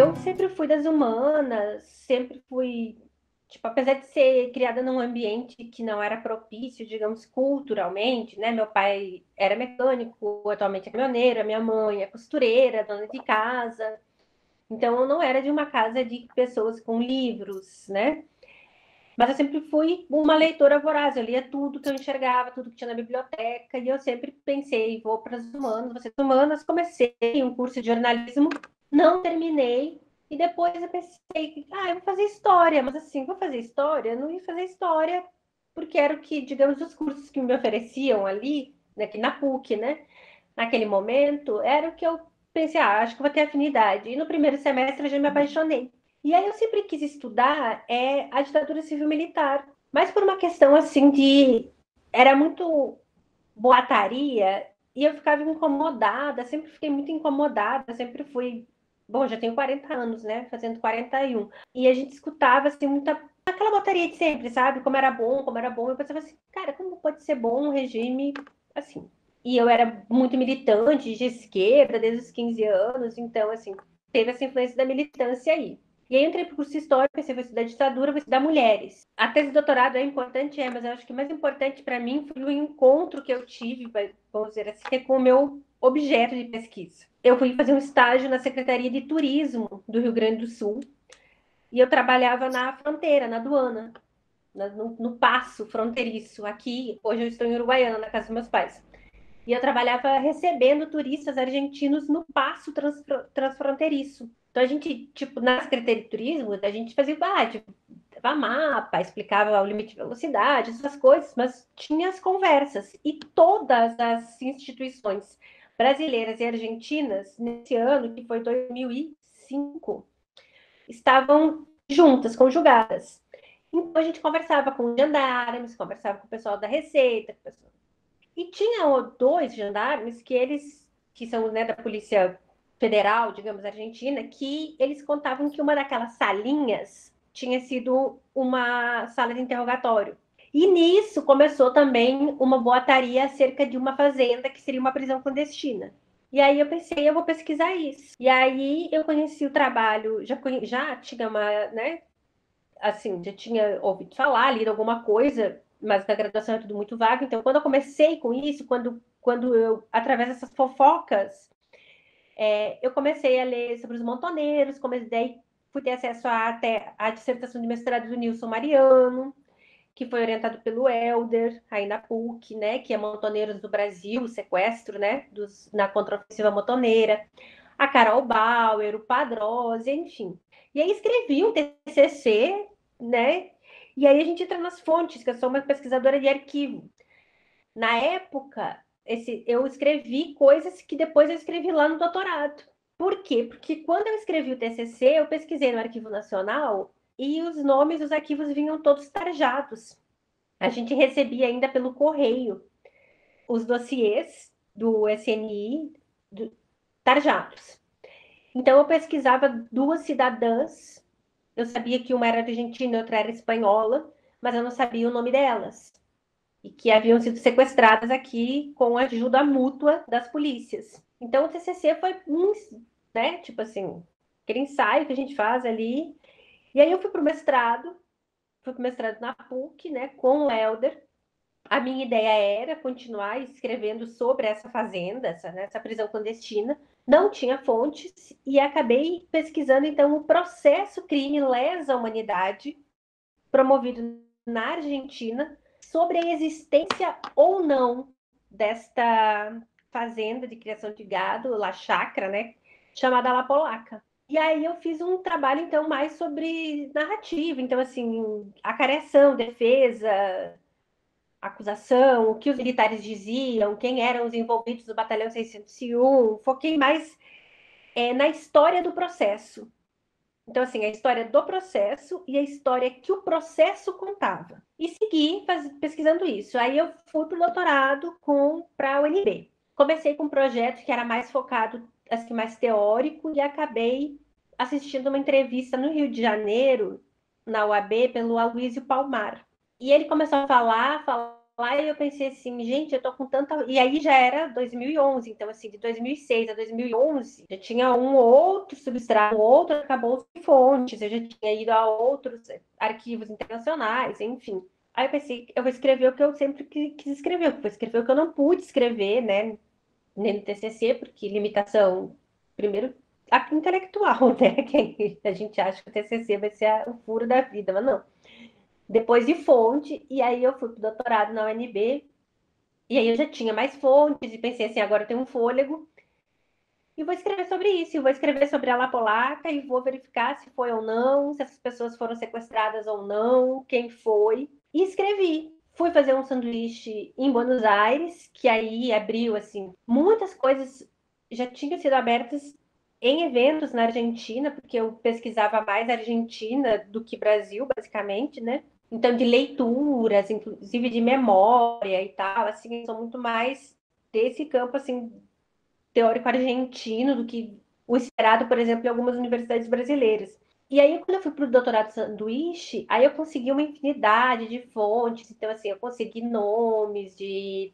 Eu sempre fui das humanas, sempre fui, tipo, apesar de ser criada num ambiente que não era propício, digamos, culturalmente, né? Meu pai era mecânico, atualmente é caminhoneiro, a minha mãe é costureira, dona de casa. Então, eu não era de uma casa de pessoas com livros, né? Mas eu sempre fui uma leitora voraz, eu lia tudo que eu enxergava, tudo que tinha na biblioteca, e eu sempre pensei, vou para as humanas, vou ser humanas, comecei um curso de jornalismo, não terminei, e depois eu pensei, ah, eu vou fazer história, mas assim, vou fazer história? Eu não ia fazer história, porque era o que, digamos, os cursos que me ofereciam ali, aqui na PUC, né? Naquele momento, era o que eu pensei, ah, acho que vou ter afinidade. E no primeiro semestre eu já me apaixonei. E aí eu sempre quis estudar é, a ditadura civil-militar, mas por uma questão assim de... Era muito boataria e eu ficava incomodada, sempre fiquei muito incomodada, sempre fui... Bom, já tenho 40 anos, né? Fazendo 41. E a gente escutava, assim, muita... Aquela botaria de sempre, sabe? Como era bom, como era bom. Eu pensava assim, cara, como pode ser bom um regime assim? E eu era muito militante de esquerda desde os 15 anos, então, assim, teve essa influência da militância aí. E aí eu entrei para o curso de História, pensei, vou estudar ditadura, vou estudar mulheres. A tese de doutorado é importante, é, mas eu acho que o mais importante para mim foi o encontro que eu tive, vamos dizer assim, com o meu objeto de pesquisa. Eu fui fazer um estágio na Secretaria de Turismo do Rio Grande do Sul, e eu trabalhava na fronteira, na aduana, no, no passo fronteiriço. Aqui, hoje eu estou em Uruguaiana, na casa dos meus pais. E eu trabalhava recebendo turistas argentinos no passo transfronteiriço. Então a gente, tipo, na Secretaria de Turismo, a gente fazia, ah, tipo, mapa, explicava o limite de velocidade, essas coisas, mas tinha as conversas. E todas as instituições brasileiras e argentinas, nesse ano, que foi 2005, estavam juntas, conjugadas. Então a gente conversava com gendarmes, conversava com o pessoal da Receita, e tinha dois gendarmes que eles, que são né, da Polícia federal, digamos, argentina, que eles contavam que uma daquelas salinhas tinha sido uma sala de interrogatório. E nisso começou também uma boataria acerca de uma fazenda que seria uma prisão clandestina. E aí eu pensei, eu vou pesquisar isso. E aí eu conheci o trabalho, já, já tinha uma, né? Assim, já tinha ouvido falar, lido alguma coisa, mas na graduação é tudo muito vago. Então, quando eu comecei com isso, quando, quando eu, através dessas fofocas, é, eu comecei a ler sobre os montoneiros, comecei, fui ter acesso a, até a dissertação de mestrado do Nilson Mariano, que foi orientado pelo Helder, aí na PUC, né, que é Montoneiros do Brasil, sequestro, né, dos, na contraofensiva montoneira, a Carol Bauer, o Padrose, enfim. E aí escrevi um TCC, né, e aí a gente entra nas fontes, que eu sou uma pesquisadora de arquivo. Na época, esse, eu escrevi coisas que depois eu escrevi lá no doutorado. Por quê? Porque quando eu escrevi o TCC, eu pesquisei no Arquivo Nacional e os nomes dos arquivos vinham todos tarjados. A gente recebia ainda pelo correio os dossiês do SNI do, tarjados. Então eu pesquisava duas cidadãs, eu sabia que uma era argentina e outra era espanhola, mas eu não sabia o nome delas e que haviam sido sequestradas aqui com a ajuda mútua das polícias. Então o TCC foi um, né, tipo assim, aquele ensaio que a gente faz ali. E aí eu fui para o mestrado, fui para o mestrado na PUC, né, com o Helder. A minha ideia era continuar escrevendo sobre essa fazenda, essa, né, essa prisão clandestina. Não tinha fontes e acabei pesquisando então o processo crime lesa humanidade promovido na Argentina sobre a existência ou não desta fazenda de criação de gado, La Chacra, né, chamada La Polaca. E aí eu fiz um trabalho então mais sobre narrativa, então assim, acareação, defesa, acusação, o que os militares diziam, quem eram os envolvidos do batalhão 601, foquei mais é, na história do processo. Então, assim, a história do processo e a história que o processo contava. E segui faz, pesquisando isso. Aí eu fui para o doutorado para a UNB. Comecei com um projeto que era mais focado, assim, mais teórico, e acabei assistindo uma entrevista no Rio de Janeiro, na UAB, pelo Aloysio Palmar. E ele começou a falar, falar e eu pensei assim, gente, eu tô com tanta. E aí já era 2011, então, assim, de 2006 a 2011, já tinha um outro substrato, um outro acabou de fontes, eu já tinha ido a outros arquivos internacionais, enfim. Aí eu pensei, eu vou escrever o que eu sempre quis escrever, eu vou escrever o que eu não pude escrever, né, no TCC, porque limitação, primeiro, intelectual, né, que a gente acha que o TCC vai ser o furo da vida, mas não depois de fonte, e aí eu fui para o doutorado na UNB, e aí eu já tinha mais fontes, e pensei assim, agora eu tenho um fôlego, e vou escrever sobre isso, e vou escrever sobre a Lapolaca, e vou verificar se foi ou não, se essas pessoas foram sequestradas ou não, quem foi, e escrevi. Fui fazer um sanduíche em Buenos Aires, que aí abriu, assim, muitas coisas já tinham sido abertas em eventos na Argentina, porque eu pesquisava mais Argentina do que Brasil, basicamente, né? Então, de leituras, inclusive de memória e tal, assim, são muito mais desse campo, assim, teórico argentino do que o esperado, por exemplo, em algumas universidades brasileiras. E aí, quando eu fui para o doutorado sanduíche, aí eu consegui uma infinidade de fontes. Então, assim, eu consegui nomes de,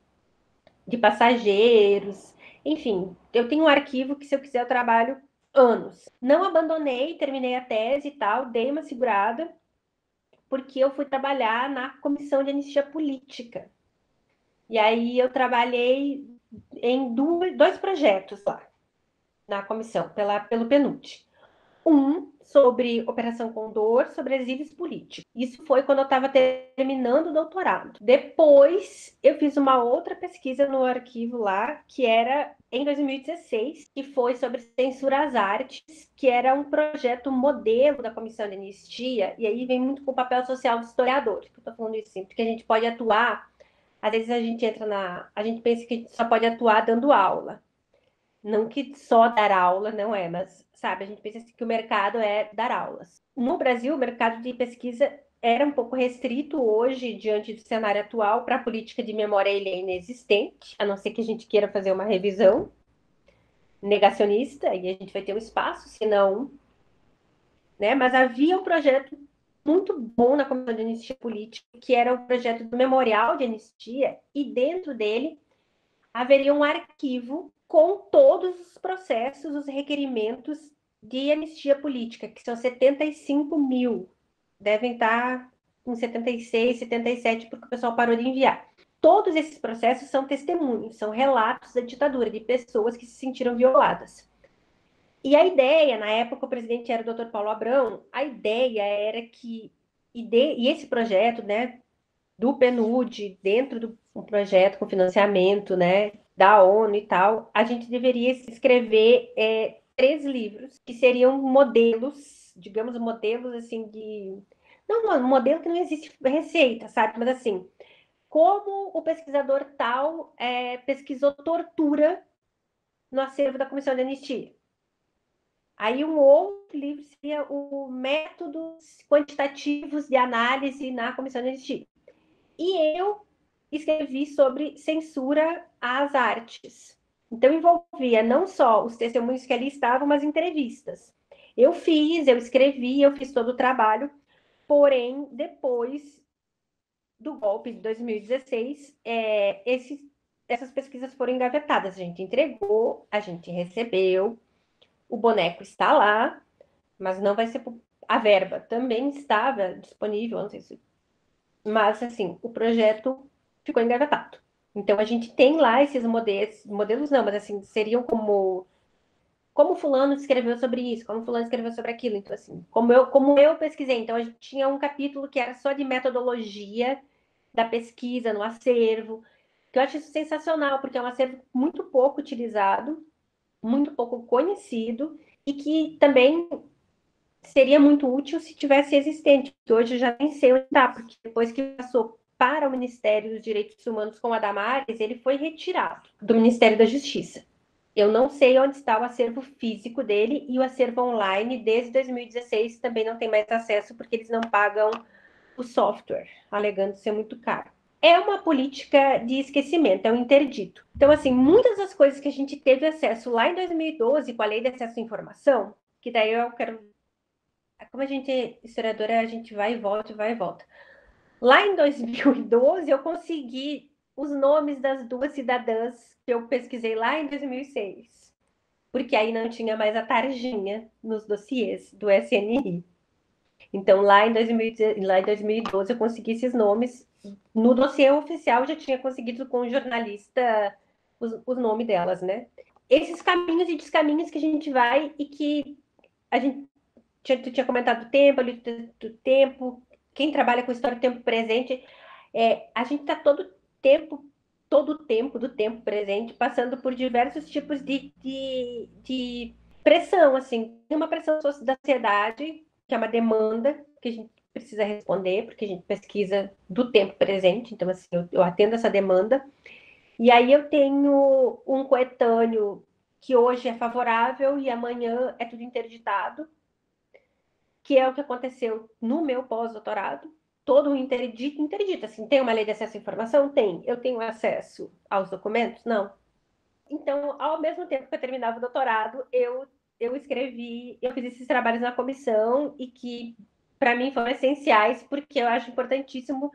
de passageiros. Enfim, eu tenho um arquivo que, se eu quiser, eu trabalho anos. Não abandonei, terminei a tese e tal, dei uma segurada porque eu fui trabalhar na comissão de anistia política. E aí eu trabalhei em dois projetos lá na comissão, pela, pelo PNUD. Um sobre Operação Condor, sobre exílios políticos. Isso foi quando eu estava terminando o doutorado. Depois, eu fiz uma outra pesquisa no arquivo lá, que era em 2016, que foi sobre censura às artes, que era um projeto modelo da Comissão de Anistia, e aí vem muito com o papel social do historiador. Eu estou falando isso porque a gente pode atuar, às vezes a gente entra na. A gente pensa que a gente só pode atuar dando aula. Não que só dar aula, não é, mas sabe? A gente pensa assim que o mercado é dar aulas. No Brasil, o mercado de pesquisa era um pouco restrito hoje, diante do cenário atual, para a política de memória ele é inexistente, a não ser que a gente queira fazer uma revisão negacionista, e a gente vai ter um espaço, senão. Né? Mas havia um projeto muito bom na Comissão de Anistia Política, que era o projeto do Memorial de Anistia, e dentro dele haveria um arquivo com todos os processos, os requerimentos de anistia política, que são 75 mil. Devem estar em 76, 77, porque o pessoal parou de enviar. Todos esses processos são testemunhos, são relatos da ditadura, de pessoas que se sentiram violadas. E a ideia, na época o presidente era o Dr. Paulo Abrão, a ideia era que, e, de, e esse projeto, né, do PNUD, dentro do um projeto com financiamento, né, da ONU e tal, a gente deveria escrever é, três livros que seriam modelos, digamos, modelos assim de. Não, um modelo que não existe receita, sabe? Mas assim, como o pesquisador tal é, pesquisou tortura no acervo da Comissão de Anistia. Aí um outro livro seria o métodos quantitativos de análise na Comissão de Anistia. E eu escrevi sobre censura às artes. Então, envolvia não só os testemunhos que ali estavam, mas entrevistas. Eu fiz, eu escrevi, eu fiz todo o trabalho, porém, depois do golpe de 2016, é, esses, essas pesquisas foram engavetadas. A gente entregou, a gente recebeu, o boneco está lá, mas não vai ser. A verba também estava disponível, não sei se. Mas, assim, o projeto ficou engavetado. Então a gente tem lá esses modelos, modelos não, mas assim, seriam como como fulano escreveu sobre isso, como fulano escreveu sobre aquilo, então assim, como eu como eu pesquisei, então a gente tinha um capítulo que era só de metodologia da pesquisa no acervo, que eu acho isso sensacional, porque é um acervo muito pouco utilizado, muito pouco conhecido e que também seria muito útil se tivesse existente, que hoje eu já nem sei onde está, porque depois que passou para o Ministério dos Direitos Humanos com a Damares, ele foi retirado do Ministério da Justiça. Eu não sei onde está o acervo físico dele e o acervo online desde 2016 também não tem mais acesso porque eles não pagam o software, alegando ser muito caro. É uma política de esquecimento, é um interdito. Então, assim, muitas das coisas que a gente teve acesso lá em 2012 com a Lei de Acesso à Informação, que daí eu quero. Como a gente é historiadora, a gente vai e volta, vai e volta Lá em 2012, eu consegui os nomes das duas cidadãs que eu pesquisei lá em 2006. Porque aí não tinha mais a tarjinha nos dossiês do SNI. Então, lá em, 2000, lá em 2012, eu consegui esses nomes. No dossiê oficial, eu já tinha conseguido com o jornalista os, os nomes delas, né? Esses caminhos e descaminhos que a gente vai e que a gente tu tinha comentado do tempo, ali do tempo, quem trabalha com história do tempo presente, é, a gente está todo tempo, todo o tempo do tempo presente, passando por diversos tipos de, de, de pressão, assim, tem uma pressão da sociedade, que é uma demanda que a gente precisa responder, porque a gente pesquisa do tempo presente, então assim, eu, eu atendo essa demanda. E aí eu tenho um coetâneo que hoje é favorável e amanhã é tudo interditado, que é o que aconteceu no meu pós-doutorado. Todo interdito, interdito, assim, tem uma lei de acesso à informação? Tem. Eu tenho acesso aos documentos? Não. Então, ao mesmo tempo que eu terminava o doutorado, eu, eu escrevi, eu fiz esses trabalhos na comissão e que, para mim, foram essenciais, porque eu acho importantíssimo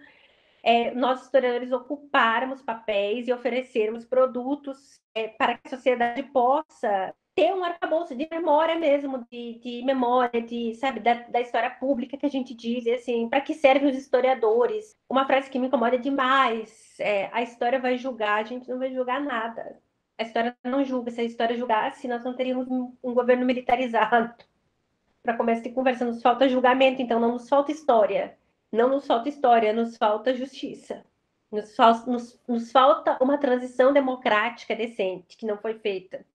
é, nós, historiadores, ocuparmos papéis e oferecermos produtos é, para que a sociedade possa ter um arcabouço de memória mesmo, de, de memória, de, sabe, da, da, história pública que a gente diz, assim, para que servem os historiadores? Uma frase que me incomoda demais, é, a história vai julgar, a gente não vai julgar nada. A história não julga, se a história julgasse, nós não teríamos um, um governo militarizado. Para começar a conversa, nos falta julgamento, então não nos falta história. Não nos falta história, nos falta justiça. Nos, nos, nos falta uma transição democrática decente, que não foi feita.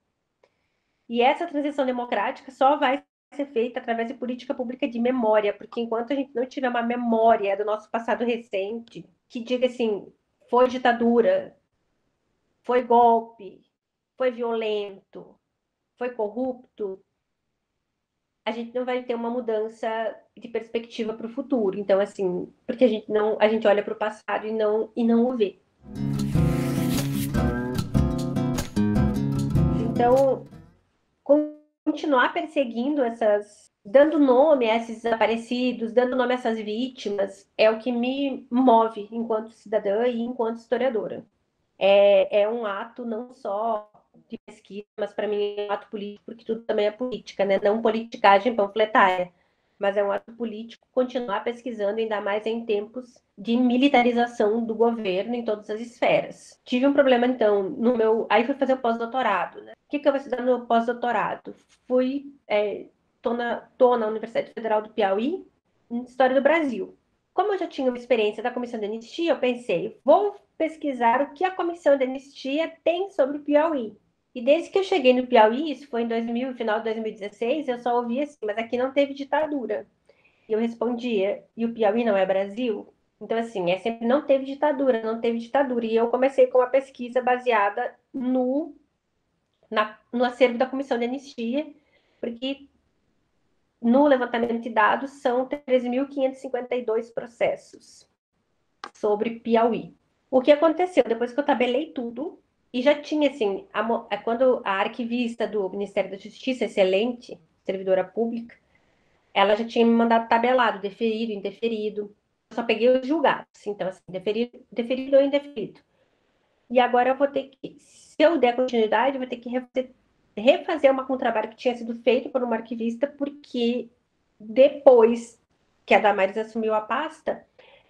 E essa transição democrática só vai ser feita através de política pública de memória, porque enquanto a gente não tiver uma memória do nosso passado recente, que diga assim, foi ditadura, foi golpe, foi violento, foi corrupto, a gente não vai ter uma mudança de perspectiva para o futuro. Então, assim, porque a gente não, a gente olha para o passado e não e não o vê. Então, continuar perseguindo essas, dando nome a esses desaparecidos, dando nome a essas vítimas, é o que me move enquanto cidadã e enquanto historiadora. É, é um ato não só de pesquisa, mas para mim é um ato político, porque tudo também é política, né? Não politicagem panfletária, mas é um ato político continuar pesquisando, ainda mais em tempos de militarização do governo em todas as esferas. Tive um problema, então, no meu. Aí fui fazer o pós-doutorado, né? O que, que eu vou estudar no pós-doutorado? Fui. É, na, tô na Universidade Federal do Piauí, em História do Brasil. Como eu já tinha uma experiência da Comissão de Anistia, eu pensei, vou pesquisar o que a Comissão de Anistia tem sobre o Piauí. E desde que eu cheguei no Piauí, isso foi em 2000, final de 2016, eu só ouvia assim, mas aqui não teve ditadura. E eu respondia, e o Piauí não é Brasil? Então, assim, é sempre não teve ditadura, não teve ditadura. E eu comecei com uma pesquisa baseada no, na, no acervo da Comissão de Anistia, porque no levantamento de dados são 3.552 processos sobre Piauí. O que aconteceu? Depois que eu tabelei tudo, e já tinha, assim, a, é quando a arquivista do Ministério da Justiça, excelente, servidora pública, ela já tinha me mandado tabelado, deferido, indeferido. Eu só peguei os julgados. Então, assim, deferido, deferido ou indeferido. E agora eu vou ter que, se eu der continuidade, eu vou ter que refazer, refazer uma, um trabalho que tinha sido feito por uma arquivista, porque depois que a Damares assumiu a pasta,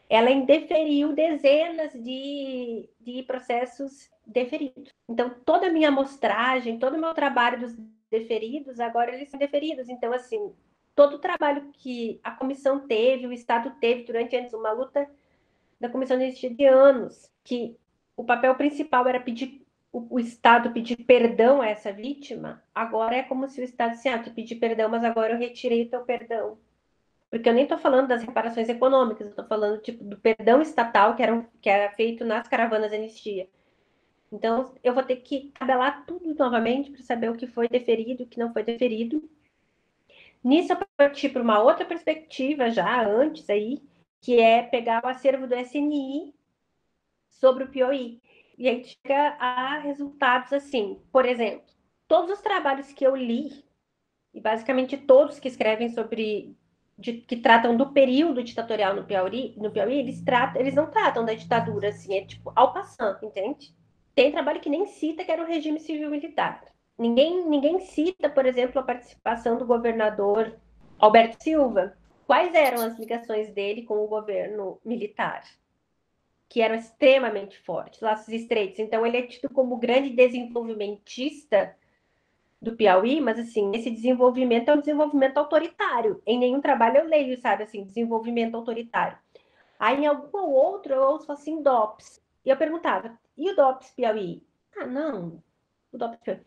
ela indeferiu dezenas de, de processos deferidos. Então, toda a minha amostragem, todo o meu trabalho dos deferidos, agora eles são deferidos. Então, assim, todo o trabalho que a comissão teve, o Estado teve durante anos, uma luta da comissão existia de anos, que o papel principal era pedir o, o, Estado pedir perdão a essa vítima, agora é como se o Estado dissesse, ah, tu pedi perdão, mas agora eu retirei o teu perdão. Porque eu nem estou falando das reparações econômicas, estou falando tipo, do perdão estatal que era, que era feito nas caravanas de anistia. Então, eu vou ter que tabelar tudo novamente para saber o que foi deferido o que não foi deferido. Nisso, eu parti para uma outra perspectiva já antes aí, que é pegar o acervo do SNI sobre o POI. E aí chega a resultados assim, por exemplo, todos os trabalhos que eu li, e basicamente todos que escrevem sobre de, que tratam do período ditatorial no Piauí, no Piauí eles, tratam, eles não tratam da ditadura, assim, é tipo ao passando, entende? Tem trabalho que nem cita que era o regime civil-militar. Ninguém, ninguém cita, por exemplo, a participação do governador Alberto Silva. Quais eram as ligações dele com o governo militar? Que eram extremamente fortes, laços estreitos. Então, ele é tido como grande desenvolvimentista do Piauí, mas assim, esse desenvolvimento é um desenvolvimento autoritário. Em nenhum trabalho eu leio, sabe, assim, desenvolvimento autoritário. Aí em algum outro eu ouço assim, DOPS. E eu perguntava, e o DOPS Piauí? Ah, não, o DOPS Piauí.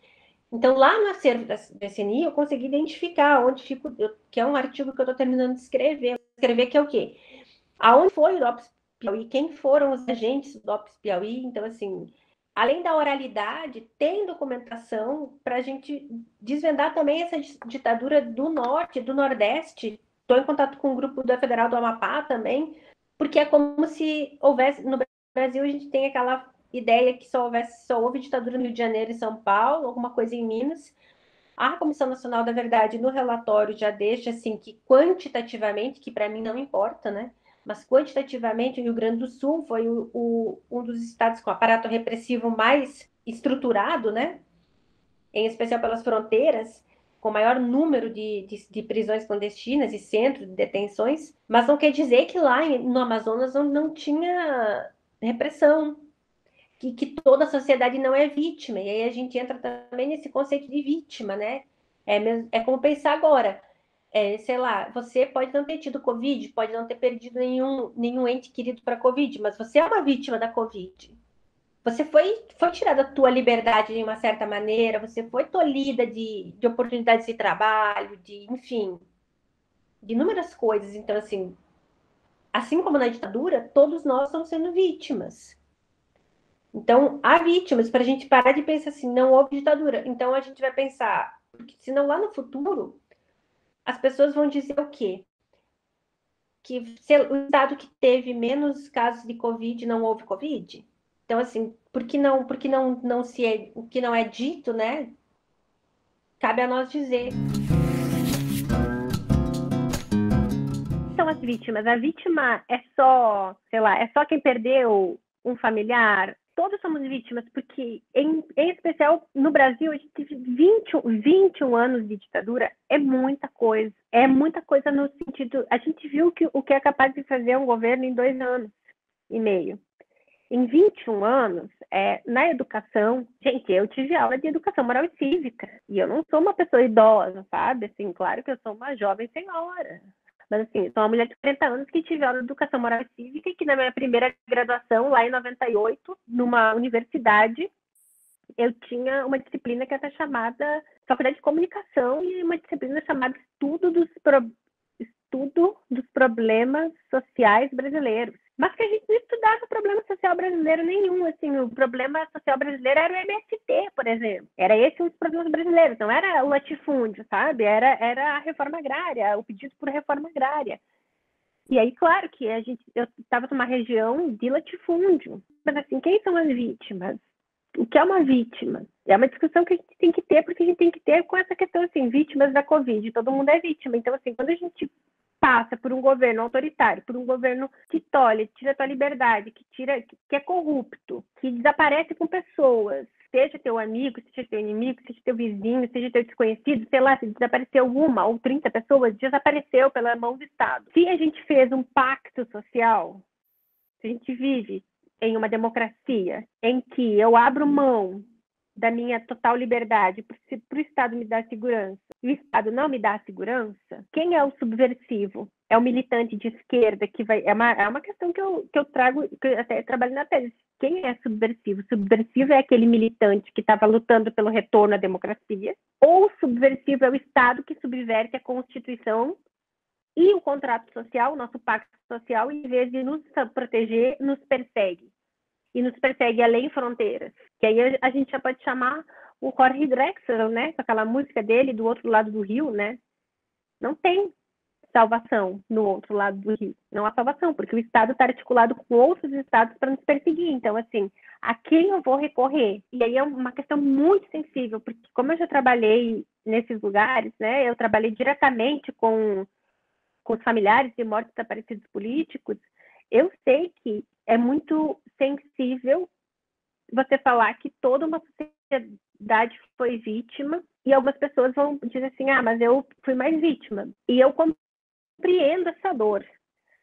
Então, lá no acervo da, CNI, eu consegui identificar onde fico, que é um artigo que eu estou terminando de escrever. Escrever que é o quê? Aonde foi o DOPS Piauí? Quem foram os agentes do DOPS Piauí? Então, assim, além da oralidade, tem documentação para a gente desvendar também essa ditadura do norte, do nordeste. Estou em contato com o um grupo da Federal do Amapá também, porque é como se houvesse no Brasil a gente tem aquela ideia que só houvesse só houve ditadura no Rio de Janeiro e São Paulo, alguma coisa em Minas. A Comissão Nacional da Verdade no relatório já deixa assim que quantitativamente, que para mim não importa, né? Mas quantitativamente o Rio Grande do Sul foi o, o, um dos estados com aparato repressivo mais estruturado, né? Em especial pelas fronteiras, com maior número de, de, de, prisões clandestinas e centros de detenções, mas não quer dizer que lá no Amazonas não, não tinha repressão, que, que toda a sociedade não é vítima. E aí a gente entra também nesse conceito de vítima, né? É, é como pensar agora é, sei lá, você pode não ter tido Covid, pode não ter perdido nenhum, nenhum ente querido para Covid, mas você é uma vítima da Covid. Você foi, foi tirada a tua liberdade de uma certa maneira, você foi tolhida de, de oportunidades de trabalho, de, enfim, de inúmeras coisas. Então, assim, assim como na ditadura, todos nós estamos sendo vítimas. Então, há vítimas, para a gente parar de pensar assim, não houve ditadura. Então, a gente vai pensar, porque senão lá no futuro as pessoas vão dizer o quê? Que o estado que teve menos casos de Covid não houve Covid? Então, assim, por que não, por que não, não se é, o que não é dito, né? Cabe a nós dizer. São as vítimas. A vítima é só, sei lá, é só quem perdeu um familiar, todos somos vítimas, porque, em, em especial no Brasil, a gente teve 20, 21 anos de ditadura, é muita coisa. É muita coisa no sentido. A gente viu que, o que é capaz de fazer um governo em dois anos e meio. Em 21 anos, é, na educação, gente, eu tive aula de educação moral e cívica, e eu não sou uma pessoa idosa, sabe? Assim, claro que eu sou uma jovem senhora, mas assim, sou uma mulher de 40 anos que tive aula de educação moral e cívica e que na minha primeira graduação, lá em 98, numa universidade, eu tinha uma disciplina que era chamada Faculdade de Comunicação e uma disciplina chamada Estudo dos, Pro... Estudo dos Problemas Sociais Brasileiros mas que a gente não estudava problema social brasileiro nenhum, assim, o problema social brasileiro era o MST, por exemplo, era esse um dos problemas brasileiros, não era o latifúndio, sabe, era, era a reforma agrária, o pedido por reforma agrária, e aí, claro que a gente, eu estava numa região de latifúndio, mas assim, quem são as vítimas? O que é uma vítima? É uma discussão que a gente tem que ter, porque a gente tem que ter com essa questão, assim, vítimas da Covid, todo mundo é vítima, então, assim, quando a gente passa por um governo autoritário, por um governo que tolhe, tira tua liberdade, que tira, que é corrupto, que desaparece com pessoas, seja teu amigo, seja teu inimigo, seja teu vizinho, seja teu desconhecido, sei lá, se desapareceu uma ou 30 pessoas, desapareceu pela mão do Estado. Se a gente fez um pacto social, se a gente vive em uma democracia em que eu abro mão da minha total liberdade para o Estado me dar segurança e o Estado não me dá segurança, quem é o subversivo? É o militante de esquerda que vai. É uma, é uma questão que eu, que eu trago, que eu até trabalho na tese. Quem é subversivo? Subversivo é aquele militante que estava lutando pelo retorno à democracia, ou subversivo é o Estado que subverte a Constituição e o contrato social, o nosso pacto social, em vez de nos proteger, nos persegue e nos persegue além fronteiras. Que aí a gente já pode chamar o Jorge Drexler, né, com aquela música dele do outro lado do rio, né? Não tem salvação no outro lado do rio. Não há salvação, porque o Estado está articulado com outros estados para nos perseguir. Então, assim, a quem eu vou recorrer? E aí é uma questão muito sensível, porque como eu já trabalhei nesses lugares, né, eu trabalhei diretamente com com os familiares de mortos desaparecidos políticos, eu sei que é muito sensível você falar que toda uma sociedade foi vítima e algumas pessoas vão dizer assim, ah, mas eu fui mais vítima. E eu compreendo essa dor.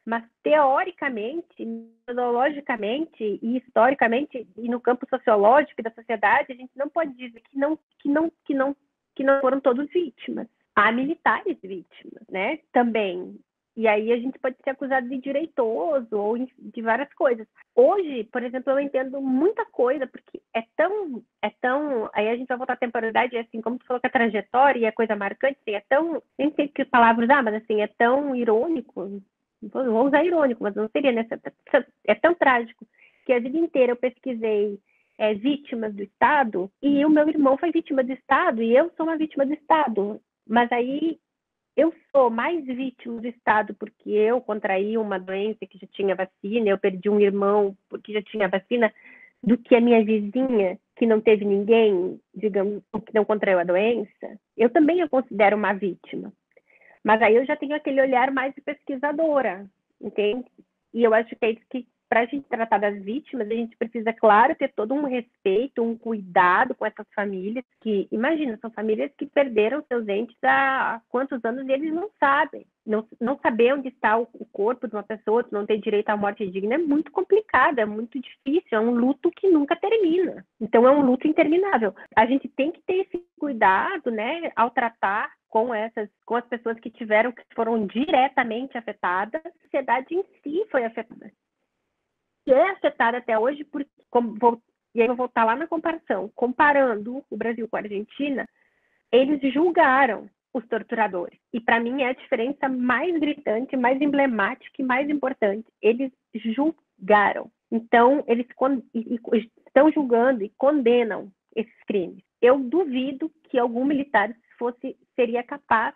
Mas teoricamente, metodologicamente e historicamente e no campo sociológico da sociedade, a gente não pode dizer que não que não que não que não foram todos vítimas. Há militares vítimas, né? Também. E aí a gente pode ser acusado de direitoso ou de várias coisas. Hoje, por exemplo, eu entendo muita coisa, porque é tão, é tão, aí a gente vai voltar à temporalidade, assim, como tu falou que a trajetória e a coisa marcante, assim, é tão, nem sei que palavras usar, mas assim, é tão irônico, vou usar irônico, mas não seria nessa, é tão trágico, que a vida inteira eu pesquisei é, vítimas do Estado, e o meu irmão foi vítima do Estado, e eu sou uma vítima do Estado. Mas aí eu sou mais vítima do Estado porque eu contraí uma doença que já tinha vacina, eu perdi um irmão porque já tinha vacina, do que a minha vizinha que não teve ninguém, digamos, que não contraiu a doença, eu também a considero uma vítima. Mas aí eu já tenho aquele olhar mais de pesquisadora, entende? E eu acho que é isso que para a gente tratar das vítimas, a gente precisa, claro, ter todo um respeito, um cuidado com essas famílias, que, imagina, são famílias que perderam seus entes há quantos anos e eles não sabem. Não, não saber onde está o, o corpo de uma pessoa, não ter direito à morte digna, é muito complicado, é muito difícil, é um luto que nunca termina. Então, é um luto interminável. A gente tem que ter esse cuidado, né, ao tratar com essas, com as pessoas que tiveram, que foram diretamente afetadas, a sociedade em si foi afetada é afetada até hoje, porque, como, vou, e aí eu vou voltar lá na comparação, comparando o Brasil com a Argentina, eles julgaram os torturadores. E para mim é a diferença mais gritante, mais emblemática e mais importante. Eles julgaram. Então, eles estão julgando e condenam esses crimes. Eu duvido que algum militar fosse seria capaz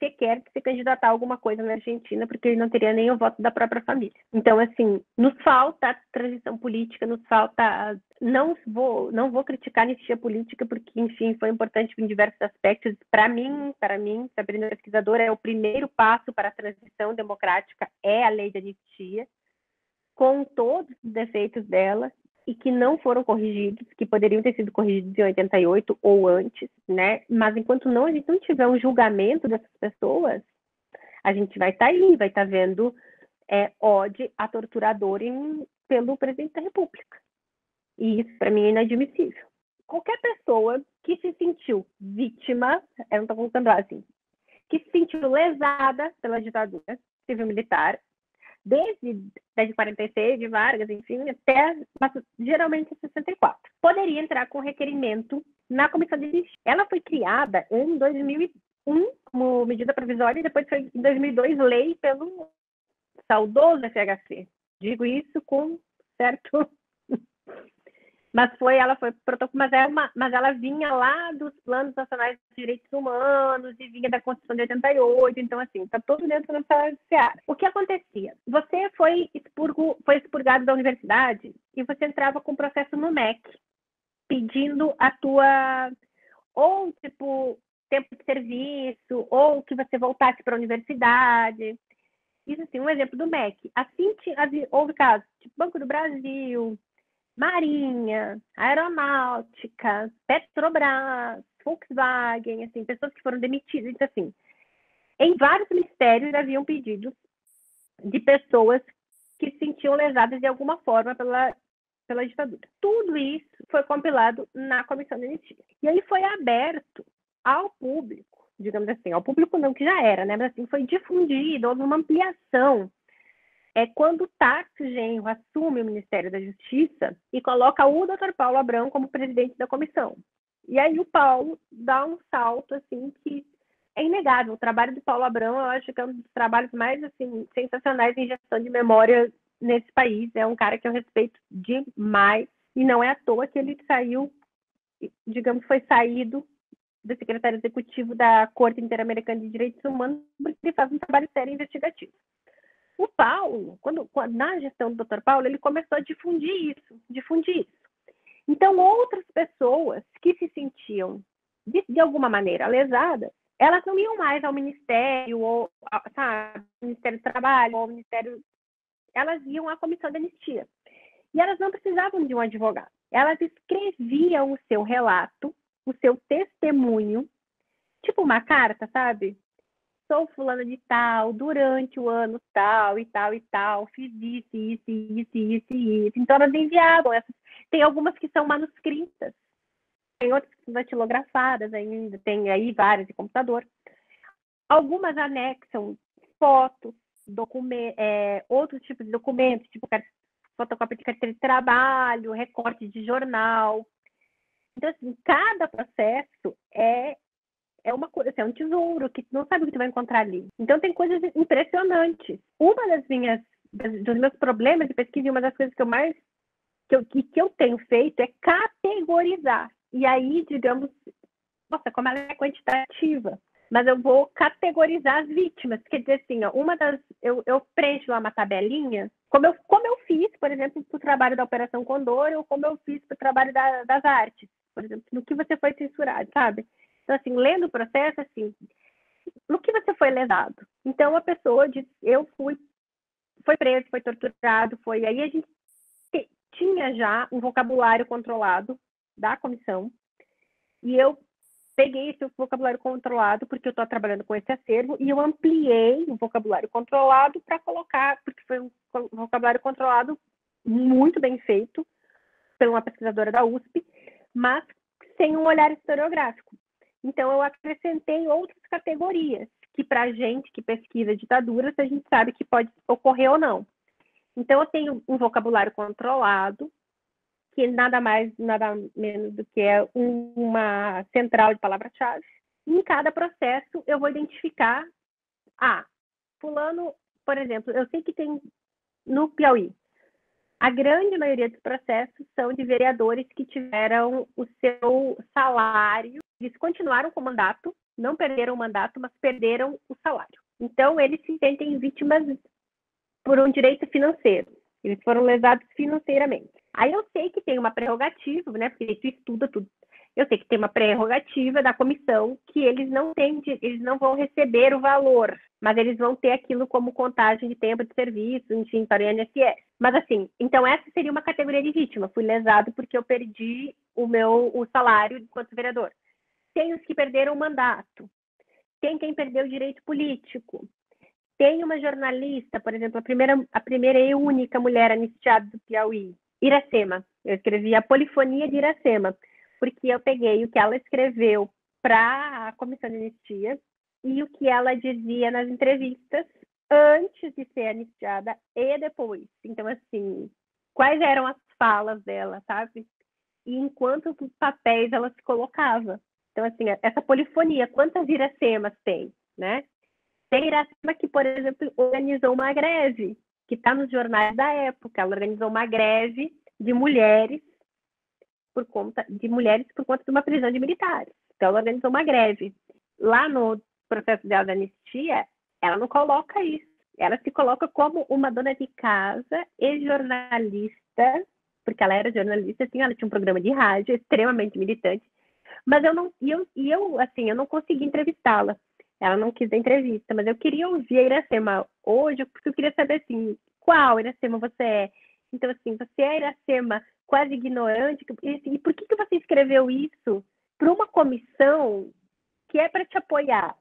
sequer se candidatar a alguma coisa na Argentina, porque ele não teria nem o voto da própria família. Então, assim, nos falta transição política, nos falta. Não vou, não vou criticar a anistia política, porque, enfim, foi importante em diversos aspectos. Para mim, para mim, Sabrina pesquisadora, é o primeiro passo para a transição democrática é a lei de anistia, com todos os defeitos dela, e que não foram corrigidos, que poderiam ter sido corrigidos em 88 ou antes, né? Mas enquanto não a gente não tiver um julgamento dessas pessoas, a gente vai estar tá aí, vai estar tá vendo é, ode a torturador em, pelo presidente da República. E isso para mim é inadmissível. Qualquer pessoa que se sentiu vítima, eu não estou colocando assim, que se sentiu lesada pela ditadura civil-militar, desde, desde 46, de Vargas, enfim, até mas, geralmente 64. Poderia entrar com requerimento na comissão de justiça. Ela foi criada em 2001 como medida provisória e depois foi em 2002 lei pelo saudoso FHC. Digo isso com certo mas foi ela foi mas, é uma, mas ela vinha lá dos planos nacionais de direitos humanos e vinha da Constituição de 88, então assim, está todo dentro dessa seara. O que acontecia? Você foi expurgo, foi expurgado da universidade e você entrava com processo no MEC, pedindo a tua ou tipo tempo de serviço ou que você voltasse para a universidade. Isso assim, um exemplo do MEC. Assim, houve casos, tipo Banco do Brasil, Marinha, Aeronáutica, Petrobras, Volkswagen, assim, pessoas que foram demitidas, então, assim. Em vários ministérios haviam pedidos de pessoas que se sentiam lesadas de alguma forma pela, pela ditadura. Tudo isso foi compilado na comissão de anistia. E aí foi aberto ao público, digamos assim, ao público não que já era, né? Mas assim, foi difundido, houve uma ampliação é quando o Tarso Genro assume o Ministério da Justiça e coloca o Dr. Paulo Abrão como presidente da comissão. E aí o Paulo dá um salto assim que é inegável. O trabalho do Paulo Abrão, eu acho que é um dos trabalhos mais assim sensacionais em gestão de memória nesse país. É um cara que eu respeito demais e não é à toa que ele saiu, digamos, foi saído do secretário executivo da Corte Interamericana de Direitos Humanos porque ele faz um trabalho sério investigativo. O Paulo, quando, na gestão do Dr. Paulo, ele começou a difundir isso, difundir isso. Então, outras pessoas que se sentiam, de, de alguma maneira, lesadas, elas não iam mais ao Ministério, ou, sabe, Ministério do Trabalho, ou Ministério. Elas iam à Comissão de Anistia. E elas não precisavam de um advogado. Elas escreviam o seu relato, o seu testemunho, tipo uma carta, sabe? Sou fulana de tal, durante o ano tal e tal e tal, fiz isso, isso, isso, isso, isso. Então elas enviavam essas. Tem algumas que são manuscritas, tem outras que são datilografadas ainda, tem aí várias de computador. Algumas anexam fotos, é, outros tipos de documentos, tipo fotocópia de carteira de trabalho, recorte de jornal. Então, assim, cada processo é é uma coisa, assim, é um tesouro que não sabe o que tu vai encontrar ali. Então tem coisas impressionantes. Uma das minhas dos meus problemas de pesquisa e uma das coisas que eu mais que eu, que, que eu tenho feito é categorizar. E aí, digamos, nossa, como ela é quantitativa, mas eu vou categorizar as vítimas. Quer dizer assim, ó, uma das. Eu, eu preencho lá uma tabelinha, como eu, como eu fiz, por exemplo, para o trabalho da Operação Condor, ou como eu fiz para o trabalho da, das artes, por exemplo, no que você foi censurado, sabe? Então, assim, lendo o processo, assim, no que você foi lesado? Então, a pessoa diz, eu fui, foi preso, foi torturado, foi. Aí a gente tinha já um vocabulário controlado da comissão, e eu peguei esse vocabulário controlado, porque eu estou trabalhando com esse acervo, e eu ampliei o vocabulário controlado para colocar, porque foi um vocabulário controlado muito bem feito por uma pesquisadora da USP, mas sem um olhar historiográfico. Então, eu acrescentei outras categorias, que para a gente que pesquisa ditaduras, a gente sabe que pode ocorrer ou não. Então, eu tenho um vocabulário controlado, que nada mais, nada menos do que é uma central de palavras-chave. Em cada processo, eu vou identificar, ah, fulano, por exemplo, eu sei que tem no Piauí, a grande maioria dos processos são de vereadores que tiveram o seu salário, eles continuaram com o mandato, não perderam o mandato, mas perderam o salário. Então, eles se sentem vítimas por um direito financeiro. Eles foram lesados financeiramente. Aí eu sei que tem uma prerrogativa, né? Porque tu estuda tudo. Eu sei que tem uma prerrogativa da comissão que eles não têm, eles não vão receber o valor, mas eles vão ter aquilo como contagem de tempo de serviço, enfim, para o INSS. Mas assim, então essa seria uma categoria de vítima. Fui lesado porque eu perdi o meu o salário enquanto vereador. Tem os que perderam o mandato. Tem quem perdeu o direito político. Tem uma jornalista, por exemplo, a primeira, a primeira e única mulher anistiada do Piauí, Iracema. Eu escrevi a polifonia de Iracema, porque eu peguei o que ela escreveu para a comissão de anistia e o que ela dizia nas entrevistas antes de ser anistiada e depois. Então, assim, quais eram as falas dela, sabe? E em quantos papéis ela se colocava. Então, assim, essa polifonia, quantas iracemas tem, né? Tem Iracema que, por exemplo, organizou uma greve que está nos jornais da época. Ela organizou uma greve de mulheres por conta de mulheres por conta de uma prisão de militares. Então, ela organizou uma greve. Lá no processo dela da anistia, ela não coloca isso. Ela se coloca como uma dona de casa e jornalista, porque ela era jornalista, assim, ela tinha um programa de rádio extremamente militante. Mas eu não, e eu, e eu assim, eu não consegui entrevistá-la. Ela não quis a entrevista, mas eu queria ouvir a Iracema hoje, porque eu queria saber assim, qual Iracema você é? Então, assim, você é Iracema quase ignorante, e, assim, e por que, que você escreveu isso para uma comissão que é para te apoiar?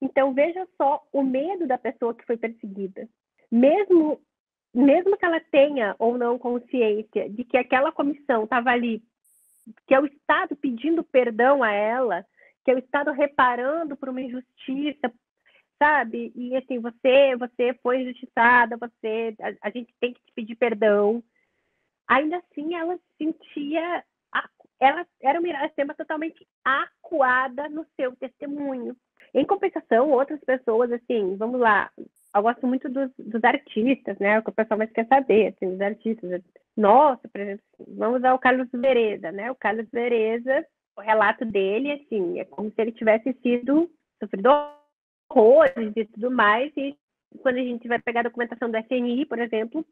Então, veja só o medo da pessoa que foi perseguida. Mesmo, mesmo que ela tenha ou não consciência de que aquela comissão estava ali, que é o Estado pedindo perdão a ela, que é o Estado reparando por uma injustiça, sabe? E assim, você, você foi injustiçada, você, a, a gente tem que te pedir perdão. Ainda assim, ela se sentia, ela era uma Iracema totalmente acuada no seu testemunho. Em compensação, outras pessoas, assim, vamos lá, eu gosto muito dos, dos artistas, né? O que o pessoal mais quer saber, assim, dos artistas. Nossa, por exemplo, vamos ao Carlos Vereza, né? O Carlos Vereza o relato dele, assim, é como se ele tivesse sido sofrido horrores e tudo mais, e quando a gente vai pegar a documentação do SNI, por exemplo,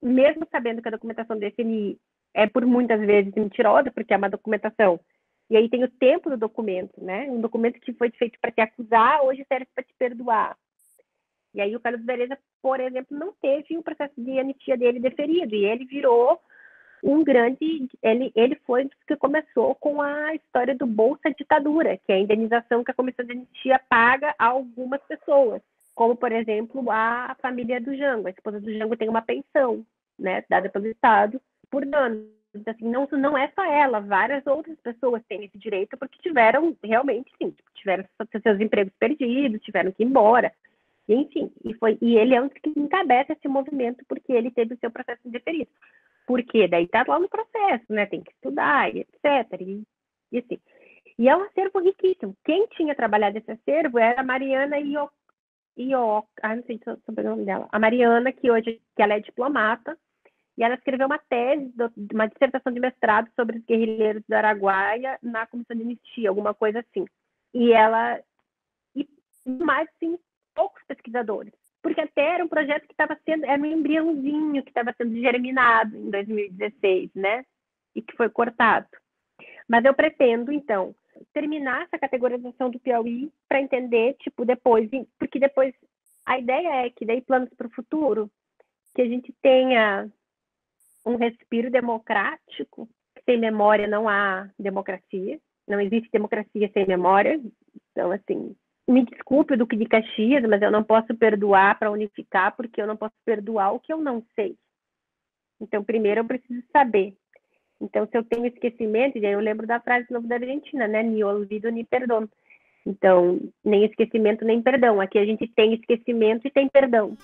mesmo sabendo que a documentação do SNI é por muitas vezes mentirosa, porque é uma documentação E aí tem o tempo do documento, né? Um documento que foi feito para te acusar, hoje serve para te perdoar. E aí o Carlos Beleza, por exemplo, não teve o processo de anistia dele deferido, e ele virou um grande, ele, ele foi que começou com a história do Bolsa Ditadura, que é a indenização que a Comissão de Anistia paga a algumas pessoas, como, por exemplo, a família do Jango. A esposa do Jango tem uma pensão, né, dada pelo Estado, por dano. Então, assim, não, não é só ela, várias outras pessoas têm esse direito porque tiveram, realmente, sim, tiveram seus empregos perdidos, tiveram que ir embora. Enfim, e, foi, e ele é um que encabeça esse movimento porque ele teve o seu processo indeferido. Porque daí tá lá no processo, né? Tem que estudar, etc. E, e assim. E é um acervo riquíssimo. Quem tinha trabalhado esse acervo era a Mariana Io, Io ah, não sei sobre o nome dela. A Mariana, que hoje que ela é diplomata, e ela escreveu uma tese, uma dissertação de mestrado sobre os guerrilheiros do Araguaia na Comissão de Anistia, alguma coisa assim. E ela, e mais assim, poucos pesquisadores, porque até era um projeto que estava sendo, era um embriãozinho que estava sendo germinado em 2016, né? E que foi cortado. Mas eu pretendo, então, terminar essa categorização do Piauí para entender, tipo, depois, porque depois a ideia é que daí planos para o futuro, que a gente tenha um respiro democrático. Sem memória não há democracia, não existe democracia sem memória. Então, assim, me desculpe do que de Caxias, mas eu não posso perdoar para unificar, porque eu não posso perdoar o que eu não sei. Então, primeiro eu preciso saber. Então, se eu tenho esquecimento, e aí eu lembro da frase novo da Argentina, né? Ni olvido, ni perdão. Então, nem esquecimento, nem perdão. Aqui a gente tem esquecimento e tem perdão.